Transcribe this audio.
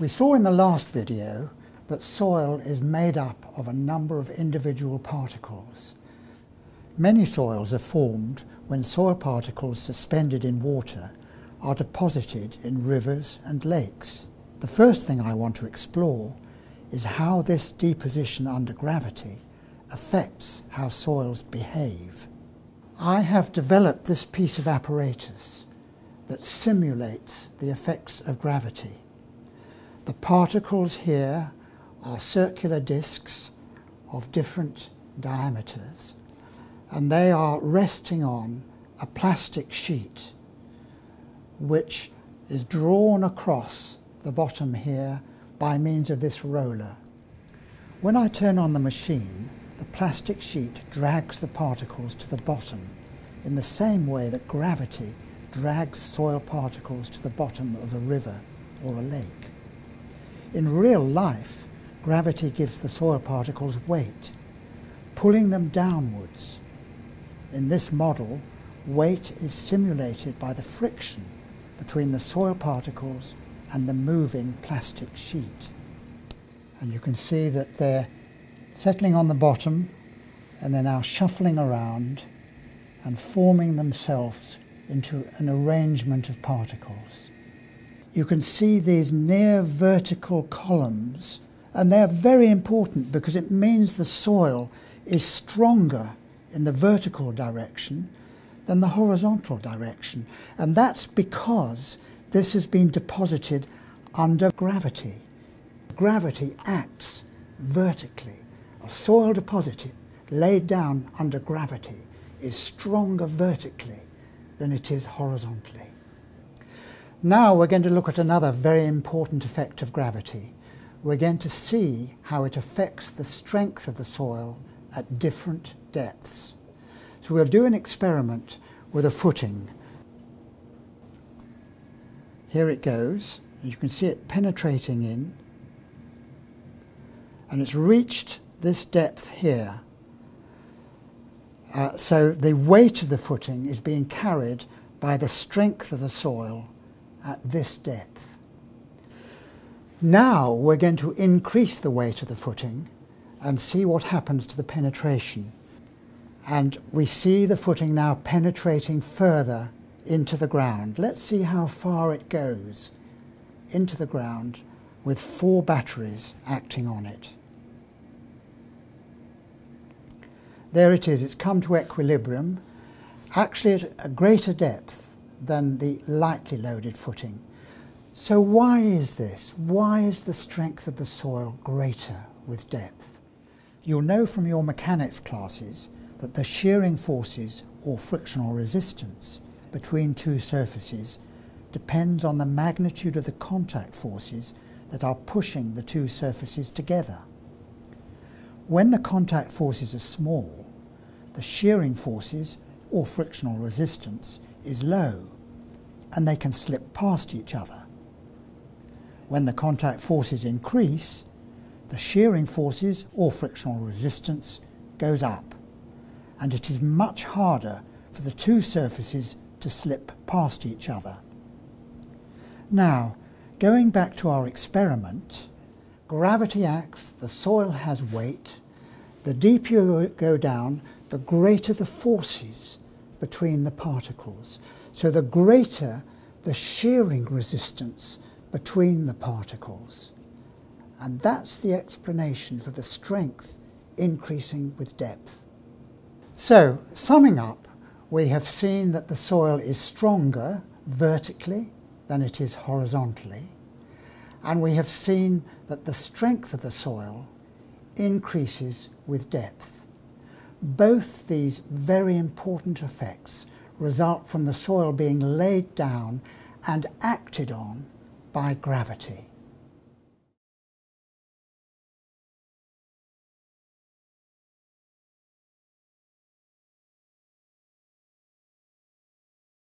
We saw in the last video that soil is made up of a number of individual particles. Many soils are formed when soil particles suspended in water are deposited in rivers and lakes. The first thing I want to explore is how this deposition under gravity affects how soils behave. I have developed this piece of apparatus that simulates the effects of gravity. The particles here are circular disks of different diameters and they are resting on a plastic sheet which is drawn across the bottom here by means of this roller. When I turn on the machine, the plastic sheet drags the particles to the bottom in the same way that gravity drags soil particles to the bottom of a river or a lake. In real life, gravity gives the soil particles weight, pulling them downwards. In this model, weight is simulated by the friction between the soil particles and the moving plastic sheet. And you can see that they're settling on the bottom and they're now shuffling around and forming themselves into an arrangement of particles you can see these near vertical columns, and they're very important because it means the soil is stronger in the vertical direction than the horizontal direction. And that's because this has been deposited under gravity. Gravity acts vertically. A soil deposit laid down under gravity, is stronger vertically than it is horizontally. Now we're going to look at another very important effect of gravity. We're going to see how it affects the strength of the soil at different depths. So we'll do an experiment with a footing. Here it goes. You can see it penetrating in. And it's reached this depth here. Uh, so the weight of the footing is being carried by the strength of the soil at this depth. Now we're going to increase the weight of the footing and see what happens to the penetration. And we see the footing now penetrating further into the ground. Let's see how far it goes into the ground with four batteries acting on it. There it is, it's come to equilibrium, actually at a greater depth than the lightly loaded footing. So why is this? Why is the strength of the soil greater with depth? You'll know from your mechanics classes that the shearing forces or frictional resistance between two surfaces depends on the magnitude of the contact forces that are pushing the two surfaces together. When the contact forces are small, the shearing forces or frictional resistance is low and they can slip past each other. When the contact forces increase, the shearing forces or frictional resistance goes up, and it is much harder for the two surfaces to slip past each other. Now, going back to our experiment, gravity acts, the soil has weight, the deeper you go down, the greater the forces between the particles. So the greater the shearing resistance between the particles. And that's the explanation for the strength increasing with depth. So, summing up, we have seen that the soil is stronger vertically than it is horizontally, and we have seen that the strength of the soil increases with depth. Both these very important effects result from the soil being laid down and acted on by gravity.